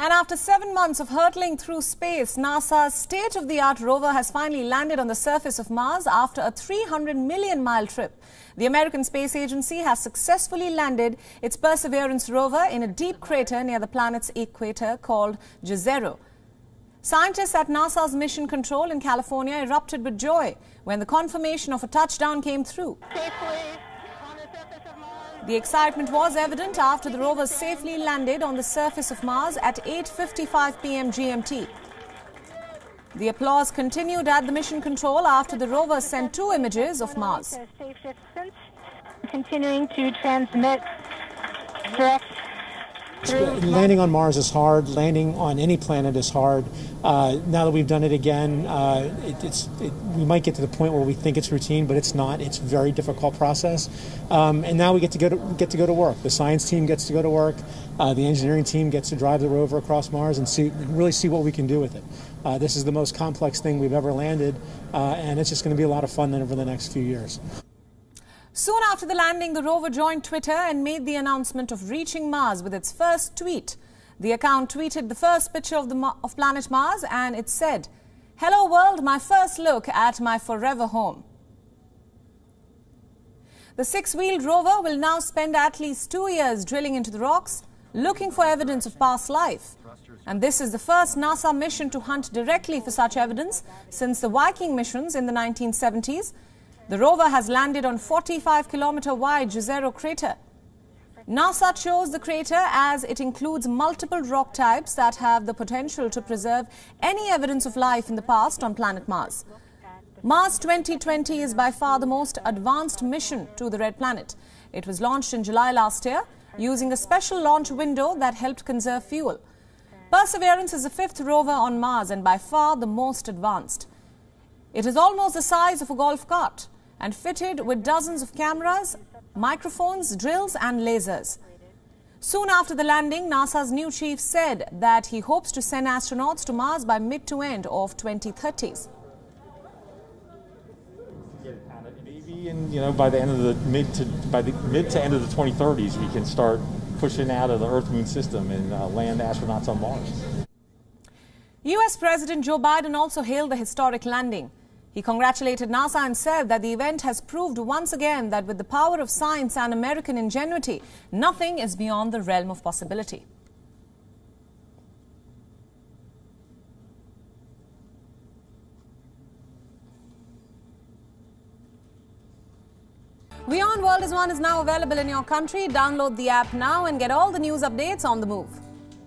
And after seven months of hurtling through space, NASA's state of the art rover has finally landed on the surface of Mars after a 300 million mile trip. The American Space Agency has successfully landed its Perseverance rover in a deep crater near the planet's equator called Jezero. Scientists at NASA's Mission Control in California erupted with joy when the confirmation of a touchdown came through. safely The excitement was evident after the rover safely landed on the surface of Mars at 8:55 p.m. GMT. The applause continued at the mission control after the rover sent two images of Mars. Continuing to transmit direct. Landing on Mars is hard. Landing on any planet is hard. Uh, now that we've done it again, uh, it, it's it, we might get to the point where we think it's routine, but it's not. It's a very difficult process. Um, and now we get to go to get to go to work. The science team gets to go to work. Uh, the engineering team gets to drive the rover across Mars and see really see what we can do with it. Uh, this is the most complex thing we've ever landed, uh, and it's just going to be a lot of fun over the next few years. Soon after the landing, the rover joined Twitter and made the announcement of reaching Mars with its first tweet. The account tweeted the first picture of, the, of planet Mars and it said, Hello world, my first look at my forever home. The six wheeled rover will now spend at least two years drilling into the rocks, looking for evidence of past life. And this is the first NASA mission to hunt directly for such evidence since the Viking missions in the 1970s. The rover has landed on 45 kilometer wide Jezero crater. NASA chose the crater as it includes multiple rock types that have the potential to preserve any evidence of life in the past on planet Mars. Mars 2020 is by far the most advanced mission to the Red Planet. It was launched in July last year using a special launch window that helped conserve fuel. Perseverance is the fifth rover on Mars and by far the most advanced. It is almost the size of a golf cart and fitted with dozens of cameras, microphones, drills, and lasers. Soon after the landing, NASA's new chief said that he hopes to send astronauts to Mars by mid to end of 2030s. Maybe in, you know, by the end of the mid to by the mid to end of the 2030s, we can start pushing out of the Earth Moon system and uh, land astronauts on Mars. US President Joe Biden also hailed the historic landing. He congratulated NASA and said that the event has proved once again that with the power of science and American ingenuity, nothing is beyond the realm of possibility. WION World is One is now available in your country. Download the app now and get all the news updates on the move.